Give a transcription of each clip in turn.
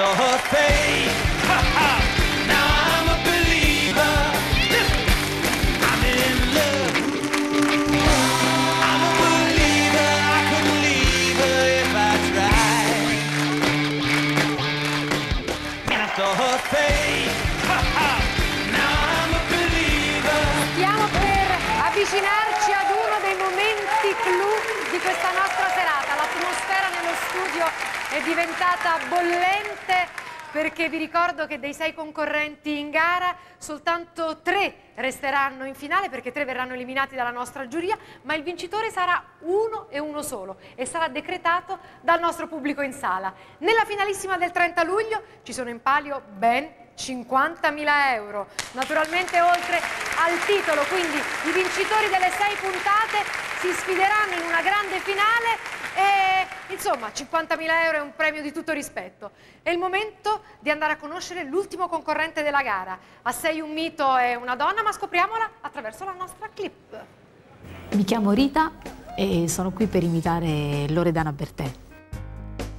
saw her face. per avvicinarci ad uno dei momenti clou di questa nostra serata. L'atmosfera nello studio è diventata bollente perché vi ricordo che dei sei concorrenti in gara soltanto tre resteranno in finale perché tre verranno eliminati dalla nostra giuria, ma il vincitore sarà uno e uno solo e sarà decretato dal nostro pubblico in sala. Nella finalissima del 30 luglio ci sono in palio ben 50.000 euro, naturalmente oltre al titolo, quindi i vincitori delle sei puntate si sfideranno in una grande finale e insomma 50.000 euro è un premio di tutto rispetto. È il momento di andare a conoscere l'ultimo concorrente della gara. A sei un mito è una donna, ma scopriamola attraverso la nostra clip. Mi chiamo Rita e sono qui per imitare Loredana Bertè.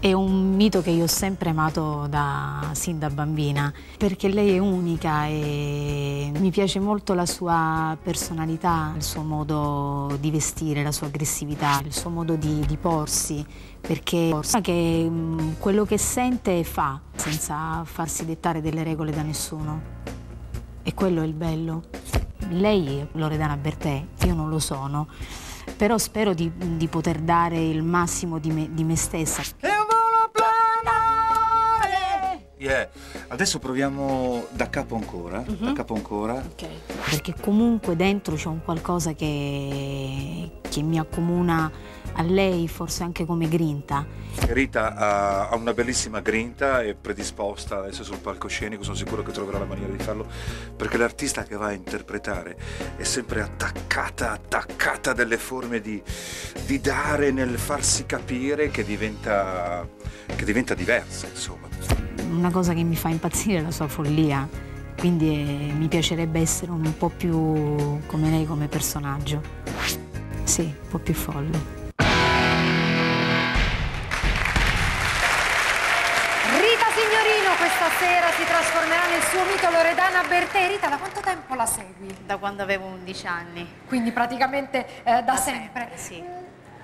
È un mito che io ho sempre amato da, sin da bambina, perché lei è unica e mi piace molto la sua personalità, il suo modo di vestire, la sua aggressività, il suo modo di, di porsi, perché sa che mh, quello che sente fa, senza farsi dettare delle regole da nessuno. E quello è il bello. Lei è Loredana Bertè, io non lo sono, però spero di, di poter dare il massimo di me, di me stessa. Yeah. Adesso proviamo da capo ancora, da capo ancora. Perché comunque dentro c'è un qualcosa che, che mi accomuna a lei, forse anche come grinta. Rita ha, ha una bellissima grinta, è predisposta adesso sul palcoscenico, sono sicuro che troverà la maniera di farlo, perché l'artista che va a interpretare è sempre attaccata, attaccata a delle forme di, di dare nel farsi capire che diventa, che diventa diversa, insomma. Una cosa che mi fa impazzire è la sua follia, quindi eh, mi piacerebbe essere un po' più come lei come personaggio. Sì, un po' più folle. Rita Signorino questa sera si trasformerà nel suo mito Loredana Bertè. Rita, da quanto tempo la segui? Da quando avevo 11 anni. Quindi praticamente eh, da, sempre. sempre, sì.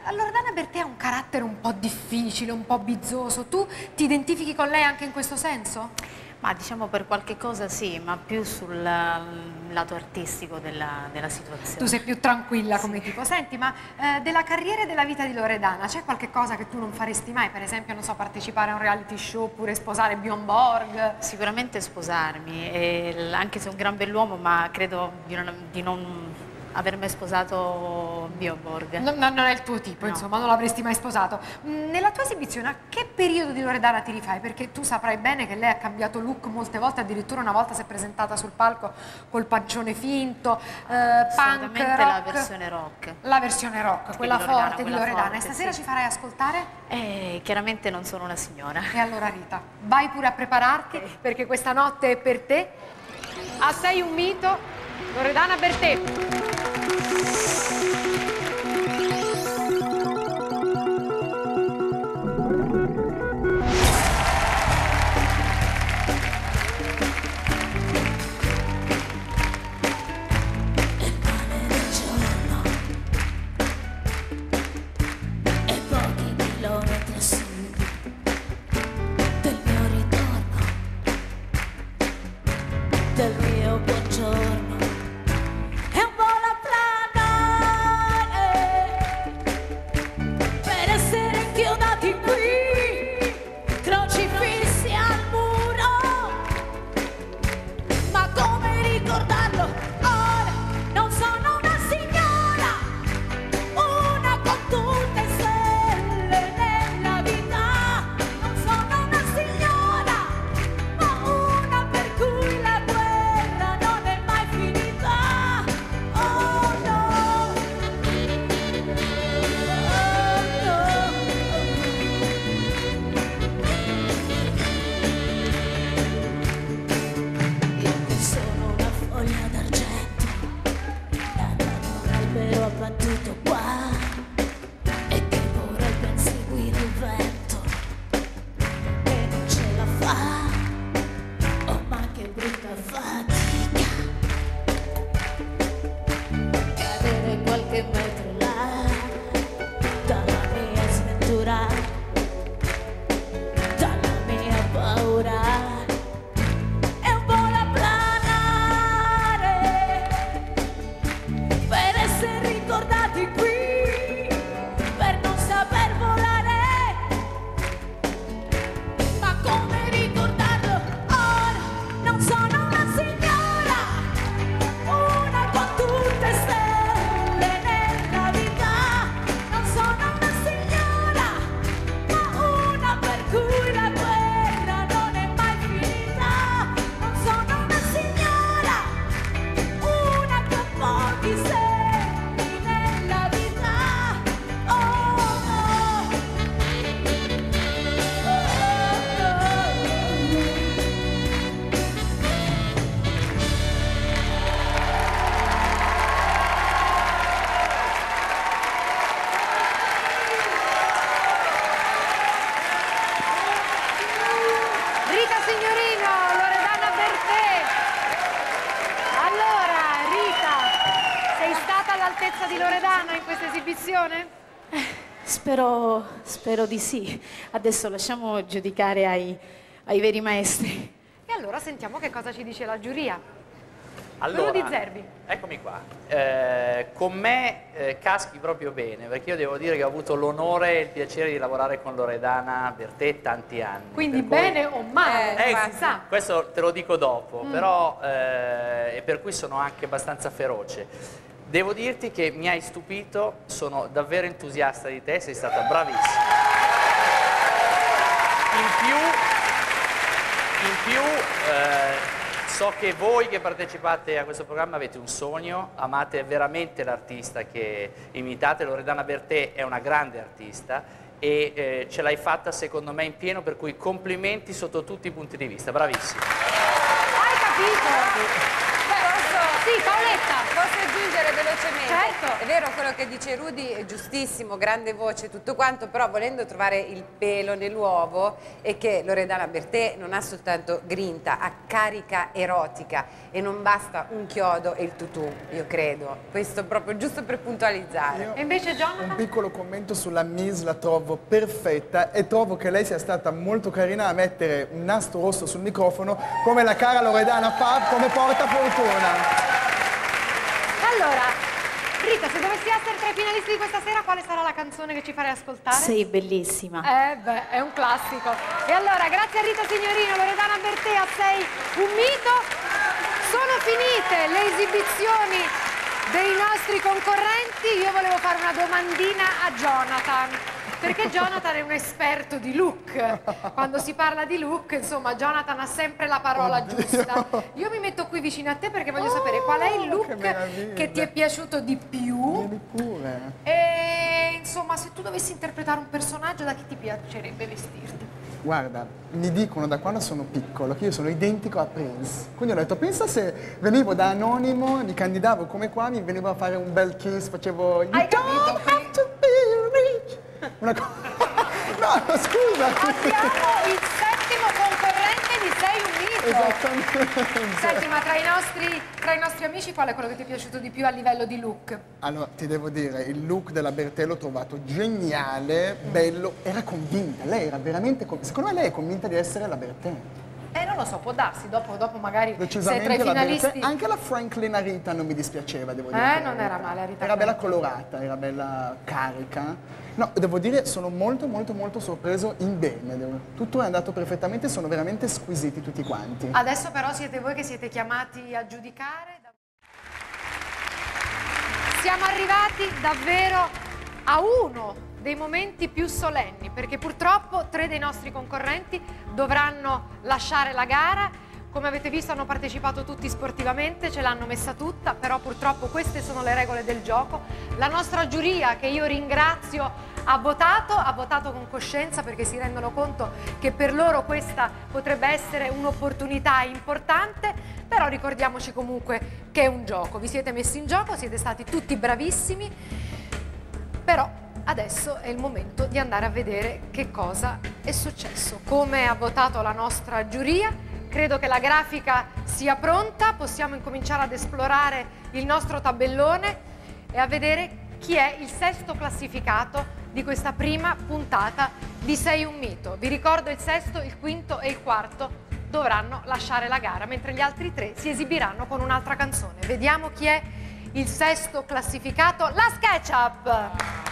Mm, Loredana Bertè ha un carattere un po' difficile, un po' bizzoso. Tu ti identifichi con lei anche in questo senso? Ma diciamo per qualche cosa sì, ma più sul mm, lato artistico della, della situazione. Tu sei più tranquilla come tipo. Senti, ma eh, della carriera e della vita di Loredana c'è qualche cosa che tu non faresti mai? Per esempio, non so, partecipare a un reality show oppure sposare Bjorn Borg? Sicuramente sposarmi, e anche se è un gran bell'uomo, ma credo di non, di non aver mai sposato Bioborg. No, no, non è il tuo tipo, No. insomma, non l'avresti mai sposato. Mm, Nella tua esibizione, a che periodo di Loredana ti rifai? Perché tu saprai bene che lei ha cambiato look molte volte, addirittura una volta si è presentata sul palco col pancione finto, eh, punk, Assolutamente la rock. versione rock. La versione rock, quella di Loredana, forte quella di Loredana. forte, e stasera sì. ci farai ascoltare? E chiaramente non sono una signora. E allora Rita, vai pure a prepararti perché questa notte è per te. A sei un mito, Loredana Bertè. 아! Spero, di sì. Adesso lasciamo giudicare ai, ai veri maestri. E allora sentiamo che cosa ci dice la giuria. Allora, Quello di Zerbi. Eccomi qua. Eh, con me eh, caschi proprio bene, perché io devo dire che ho avuto l'onore e il piacere di lavorare con Loredana per te tanti anni. Quindi per cui- bene o male, Eh, si sa. questo te lo dico dopo, Mm. però eh, e per cui sono anche abbastanza feroce. Devo dirti che mi hai stupito, sono davvero entusiasta di te, sei stata bravissima. In più, in più eh, so che voi che partecipate a questo programma avete un sogno, amate veramente l'artista che imitate, Loredana Bertè è una grande artista e eh, ce l'hai fatta secondo me in pieno, per cui complimenti sotto tutti i punti di vista, bravissima. Hai capito? Sì, Paoletta. Velocemente? Certo. È vero quello che dice Rudy, è giustissimo, grande voce, tutto quanto, però volendo trovare il pelo nell'uovo è che Loredana Bertè non ha soltanto grinta, ha carica erotica e non basta un chiodo e il tutù, io credo. Questo proprio giusto per puntualizzare. E invece Jonathan? Un piccolo commento sulla Miss la trovo perfetta e trovo che lei sia stata molto carina a mettere un nastro rosso sul microfono come la cara Loredana fa come porta fortuna. Allora, Rita, se dovessi essere tra i finalisti di questa sera, quale sarà la canzone che ci farei ascoltare? Sei bellissima. Eh beh, è un classico. E allora, grazie a Rita Signorino, Loredana Bertea, sei un mito. Sono finite le esibizioni dei nostri concorrenti. Io volevo fare una domandina a Jonathan. Perché Jonathan è un esperto di look. Quando si parla di look, insomma, Jonathan ha sempre la parola giusta. Io mi metto qui vicino a te perché voglio sapere qual è il Oh, look che che ti è piaciuto di più. Vieni pure. E insomma, se tu dovessi interpretare un personaggio, da chi ti piacerebbe vestirti? Guarda, mi dicono da quando sono piccolo che io sono identico a Prince. Quindi ho detto, pensa se venivo da anonimo, mi candidavo come qua, mi venivo a fare un bel kiss, facevo Hai don't capito? Una cosa... No, scusa. Abbiamo il settimo concorrente di Sei un mito. Esattamente. Senti, ma tra i, nostri, tra i nostri amici qual è quello che ti è piaciuto di più a livello di look? Allora, ti devo dire, il look della Bertè l'ho trovato geniale, bello, era convinta, lei era veramente convinta. Secondo me lei è convinta di essere la Bertè. Eh, non lo so, può darsi, dopo, dopo magari sei tra Decisamente i la finalisti. Bertè. Anche la Franklin Arita non mi dispiaceva, devo dire. Eh, la non era male, Rita Era bella colorata, era bella carica. No, devo dire, sono molto molto molto sorpreso in bene. devo- Tutto è andato perfettamente, sono veramente squisiti tutti quanti. Adesso però siete voi che siete chiamati a giudicare. Siamo arrivati davvero a uno dei momenti più solenni, perché purtroppo tre dei nostri concorrenti dovranno lasciare la gara. Come avete visto hanno partecipato tutti sportivamente, ce l'hanno messa tutta, però purtroppo queste sono le regole del gioco. La nostra giuria, che io ringrazio, ha votato, ha votato con coscienza perché si rendono conto che per loro questa potrebbe essere un'opportunità importante, però ricordiamoci comunque che è un gioco. Vi siete messi in gioco, siete stati tutti bravissimi, però adesso è il momento di andare a vedere che cosa è successo. Come ha votato la nostra giuria, credo che la grafica sia pronta, possiamo incominciare ad esplorare il nostro tabellone e a vedere chi è il sesto classificato di questa prima puntata di Sei un mito. Vi ricordo il sesto, il quinto e il quarto dovranno lasciare la gara, mentre gli altri tre si esibiranno con un'altra canzone. Vediamo chi è il sesto classificato, la SketchUp!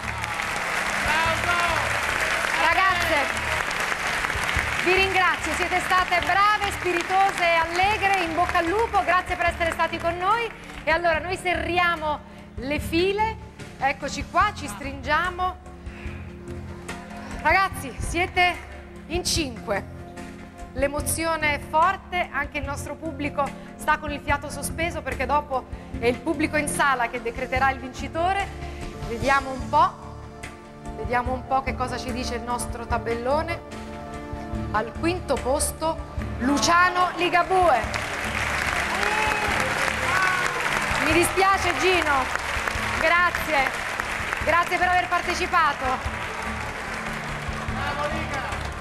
Ragazze, vi ringrazio, siete state brave, spiritose e allegre, in bocca al lupo, grazie per essere stati con noi. E allora noi serriamo le file, eccoci qua, ci stringiamo. Ragazzi, siete in cinque. L'emozione è forte, anche il nostro pubblico sta con il fiato sospeso perché dopo è il pubblico in sala che decreterà il vincitore. Vediamo un po', vediamo un po' che cosa ci dice il nostro tabellone. Al quinto posto Luciano Ligabue. Mi dispiace Gino, grazie, grazie per aver partecipato.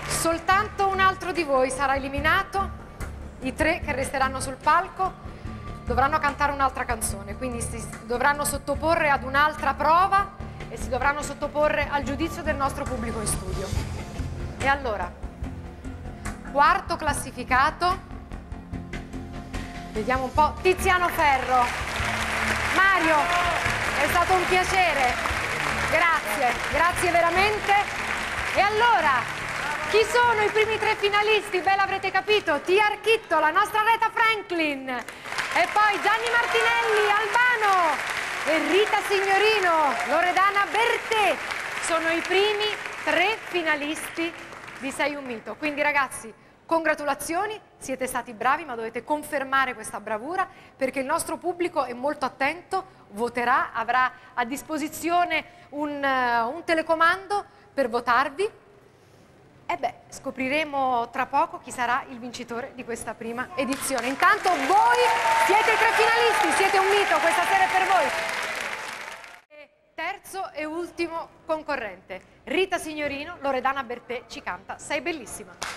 Soltanto un altro di voi sarà eliminato, i tre che resteranno sul palco. dovranno cantare un'altra canzone, quindi si dovranno sottoporre ad un'altra prova e si dovranno sottoporre al giudizio del nostro pubblico in studio. E allora, quarto classificato, vediamo un po', Tiziano Ferro. Mario, è stato un piacere, grazie, grazie veramente. E allora, chi sono i primi tre finalisti? Beh, l'avrete capito, Tia Architto, la nostra Reta Franklin, e poi Gianni Martinelli, Albano, e Rita Signorino, Loredana Bertè. Sono i primi tre finalisti di Sei un mito. Quindi ragazzi, congratulazioni, siete stati bravi, ma dovete confermare questa bravura perché il nostro pubblico è molto attento, voterà, avrà a disposizione un, eh, un telecomando per votarvi. E beh, scopriremo tra poco chi sarà il vincitore di questa prima edizione. Intanto voi siete i tre finalisti, siete un mito, questa sera è per voi. E terzo e ultimo concorrente, Rita Signorino, Loredana Bertè ci canta Sei bellissima.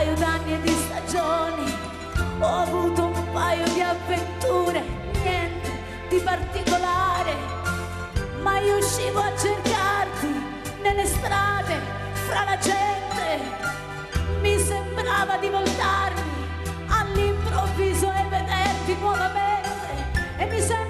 Paio d'anni e di stagioni, ho avuto un paio di avventure, niente di particolare, ma io uscivo a cercarti nelle strade, fra la gente. Mi sembrava di voltarmi all'improvviso e vederti nuovamente e mi sembra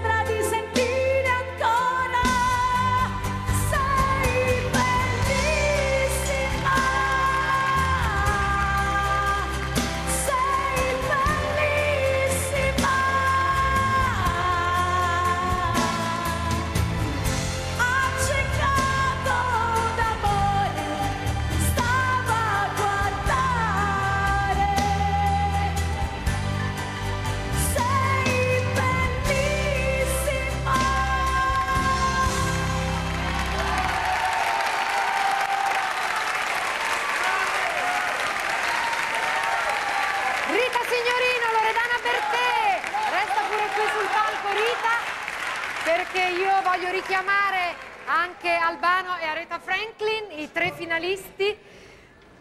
perché io voglio richiamare anche Albano e Aretha Franklin, i tre finalisti.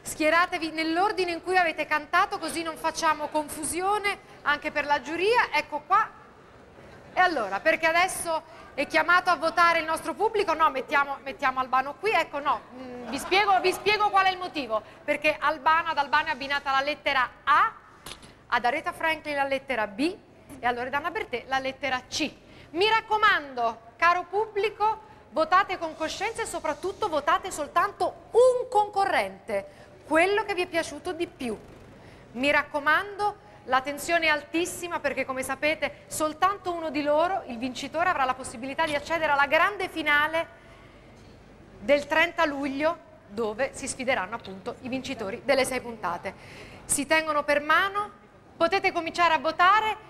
Schieratevi nell'ordine in cui avete cantato, così non facciamo confusione anche per la giuria. Ecco qua. E allora, perché adesso è chiamato a votare il nostro pubblico? No, mettiamo, mettiamo Albano qui. Ecco, no, mm, vi, spiego, vi spiego qual è il motivo. Perché Albano, ad Albano è abbinata la lettera A, ad Aretha Franklin la lettera B e a Loredana Bertè la lettera C. Mi raccomando, caro pubblico, votate con coscienza e soprattutto votate soltanto un concorrente, quello che vi è piaciuto di più. Mi raccomando, la tensione è altissima perché come sapete soltanto uno di loro, il vincitore, avrà la possibilità di accedere alla grande finale del 30 luglio dove si sfideranno appunto i vincitori delle sei puntate. Si tengono per mano, potete cominciare a votare,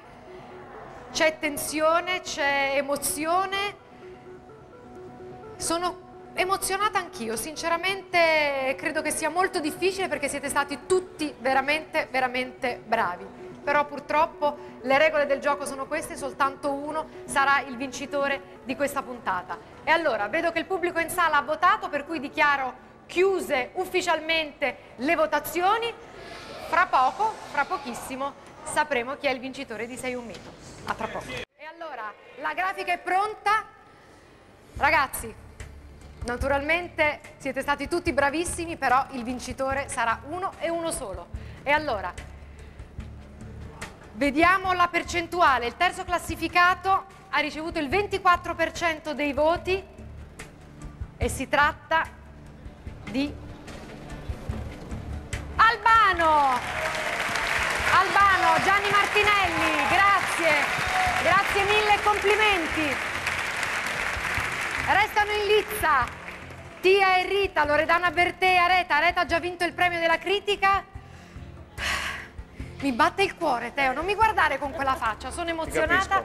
c'è tensione, c'è emozione. Sono emozionata anch'io, sinceramente credo che sia molto difficile perché siete stati tutti veramente, veramente bravi. Però purtroppo le regole del gioco sono queste, soltanto uno sarà il vincitore di questa puntata. E allora, vedo che il pubblico in sala ha votato, per cui dichiaro chiuse ufficialmente le votazioni. Fra poco, fra pochissimo, sapremo chi è il vincitore di Sei un mito. A tra poco. E allora, la grafica è pronta. Ragazzi, naturalmente siete stati tutti bravissimi, però il vincitore sarà uno e uno solo. E allora, vediamo la percentuale. Il terzo classificato ha ricevuto il 24% dei voti e si tratta di Albano. Albano, Gianni Martinelli, grazie. Grazie mille e complimenti. Restano in lizza Tia e Rita, Loredana Bertè e Areta. Areta ha già vinto il premio della critica. Mi batte il cuore, Teo, non mi guardare con quella faccia, sono emozionata.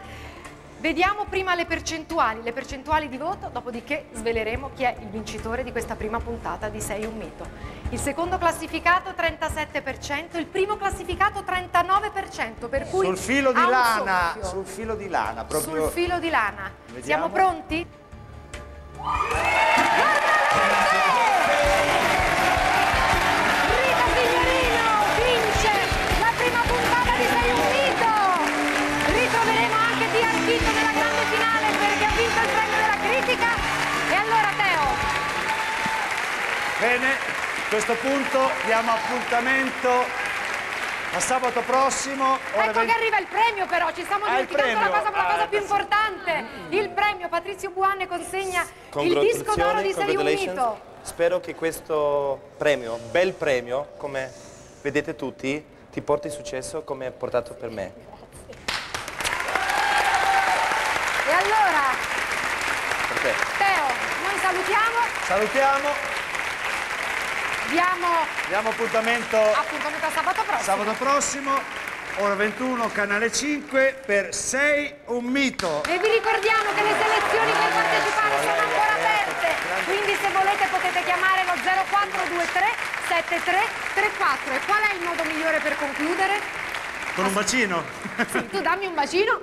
Vediamo prima le percentuali, le percentuali di voto, dopodiché sveleremo chi è il vincitore di questa prima puntata di Sei un mito. Il secondo classificato 37%, il primo classificato 39%, per cui Sul filo di lana, soffio. sul filo di lana, proprio... Sul filo di lana. Vediamo. Siamo pronti? Rita Bene, a questo punto diamo appuntamento a sabato prossimo. ecco che 20 arriva il premio però, ci stiamo Ah, dimenticando la cosa, la cosa Ah, più importante. Il premio, Patrizio Buanne consegna il disco d'oro di Sei un congratulations. mito. Spero che questo premio, bel premio, come vedete tutti, ti porti successo come ha portato per me. E allora. Teo, noi salutiamo, Salutiamo, diamo diamo appuntamento appuntamento a sabato prossimo. sabato prossimo, ora 21, canale 5, per Sei un mito. E vi ricordiamo che le selezioni per partecipare sono ancora aperte, quindi se volete potete chiamare lo 0423 7334. E qual è il modo migliore per concludere? Con un bacino. Sì, tu dammi un bacino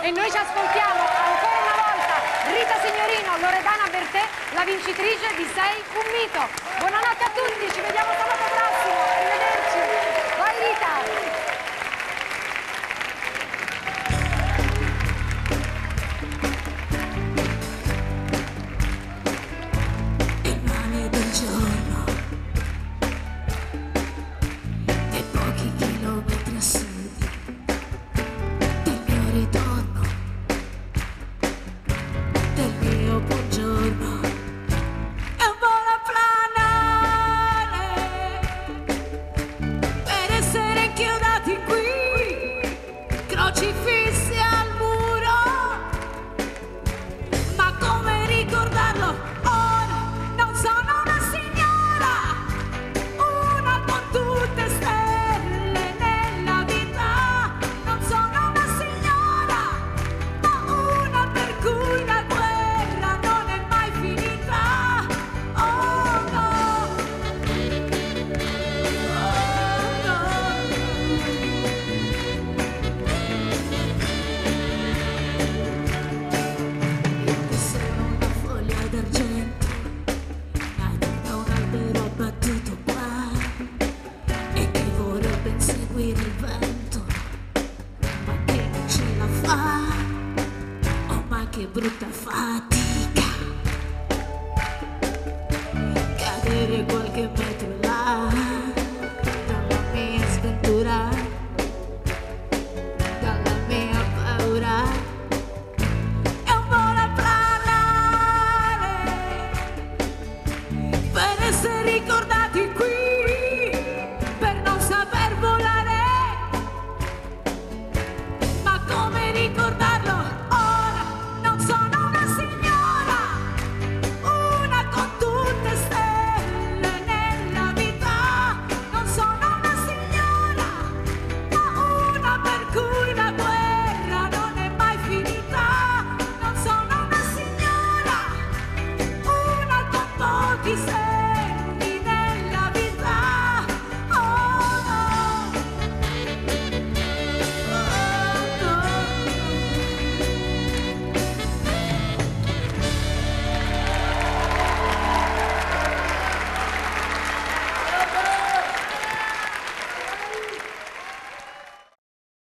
e noi ci ascoltiamo ancora una volta Rita Signorino, Loredana Bertè, la vincitrice di Sei un. Buonanotte a tutti, ci vediamo sabato inseguire il vento ma che ce la fa? Oh ma che brutta fatica